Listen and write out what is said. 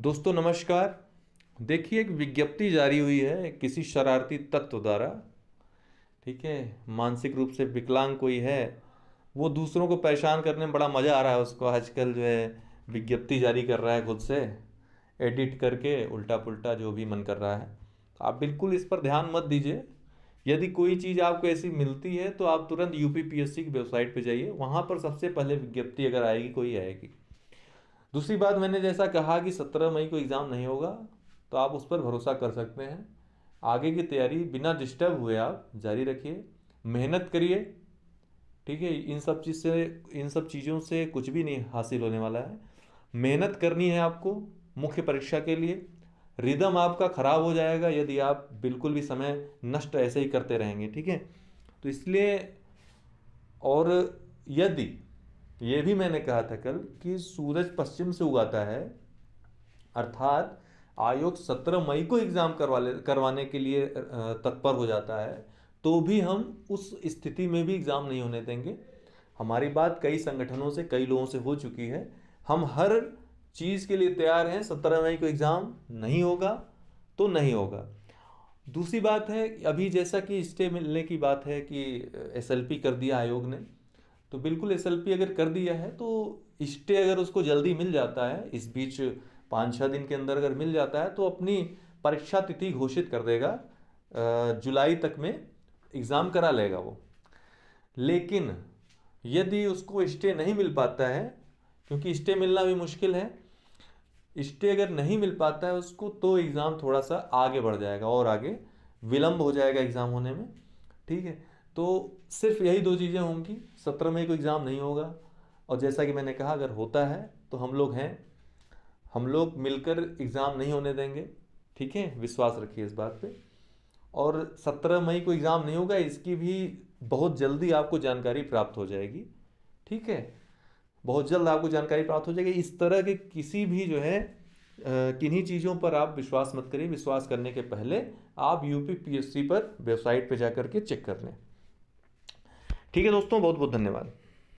दोस्तों, नमस्कार। देखिए, एक विज्ञप्ति जारी हुई है किसी शरारती तत्व द्वारा। ठीक है, मानसिक रूप से विकलांग कोई है, वो दूसरों को परेशान करने में बड़ा मज़ा आ रहा है उसको। आजकल जो है, विज्ञप्ति जारी कर रहा है खुद से, एडिट करके उल्टा पुल्टा जो भी मन कर रहा है। आप बिल्कुल इस पर ध्यान मत दीजिए। यदि कोई चीज़ आपको ऐसी मिलती है तो आप तुरंत पीएससी की वेबसाइट पे जाइए। वहाँ पर सबसे पहले विज्ञप्ति अगर आएगी, कोई आएगी। दूसरी बात, मैंने जैसा कहा कि सत्रह मई को एग्ज़ाम नहीं होगा तो आप उस पर भरोसा कर सकते हैं। आगे की तैयारी, बिना डिस्टर्ब हुए आप जारी रखिए, मेहनत करिए, ठीक है? इन सब चीज़ से, इन सब चीज़ों से कुछ भी नहीं हासिल होने वाला है। मेहनत करनी है आपको, मुख्य परीक्षा के लिए। रिदम आपका ख़राब हो जाएगा यदि आप बिल्कुल भी समय नष्ट ऐसे ही करते रहेंगे, ठीक है? तो इसलिए, और यदि ये भी मैंने कहा था कल कि सूरज पश्चिम से उगाता है, अर्थात आयोग सत्रह मई को एग्ज़ाम करवा ले, करवाने के लिए तत्पर हो जाता है तो भी हम उस स्थिति में भी एग्ज़ाम नहीं होने देंगे। हमारी बात कई संगठनों से, कई लोगों से हो चुकी है। हम हर चीज़ के लिए तैयार हैं, सत्रह मई को एग्ज़ाम नहीं होगा तो नहीं होगा। दूसरी बात है, अभी जैसा कि स्टे मिलने की बात है कि एसएलपी कर दिया आयोग ने तो बिल्कुल एसएलपी अगर कर दिया है तो स्टे अगर उसको जल्दी मिल जाता है, इस बीच पाँच छः दिन के अंदर अगर मिल जाता है तो अपनी परीक्षा तिथि घोषित कर देगा जुलाई तक में एग्ज़ाम करा लेगा वो। लेकिन यदि उसको स्टे नहीं मिल पाता है, क्योंकि स्टे मिलना भी मुश्किल है, स्टे अगर नहीं मिल पाता है उसको तो एग्ज़ाम थोड़ा सा आगे बढ़ जाएगा और आगे विलम्ब हो जाएगा एग्ज़ाम होने में, ठीक है? तो सिर्फ़ यही दो चीज़ें होंगी। सत्रह मई को एग्ज़ाम नहीं होगा। और जैसा कि मैंने कहा, अगर होता है तो हम लोग हैं। हम लोग मिलकर एग्ज़ाम नहीं होने देंगे। ठीक है? विश्वास रखिए इस बात पे। और सत्रह मई को एग्ज़ाम नहीं होगा, इसकी भी बहुत जल्दी आपको जानकारी प्राप्त हो जाएगी। ठीक है? बहुत जल्द आपको जानकारी प्राप्त हो जाएगी। इस तरह के किसी भी जो है किन्हीं चीज़ों पर आप विश्वास मत करिए। विश्वास करने के पहले आप यूपी पीएससी पर वेबसाइट पर जाकर के चेक कर लें। ठीक है दोस्तों बहुत बहुत धन्यवाद।